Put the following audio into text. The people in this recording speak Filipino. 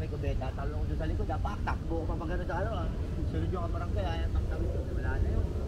may kubeta, talong doon sa likod, ah, dapat takbo ka pa pag ano sa ano ah. Sunod yung kamarang kaya, ayaw ah, takbo ito, wala na yun.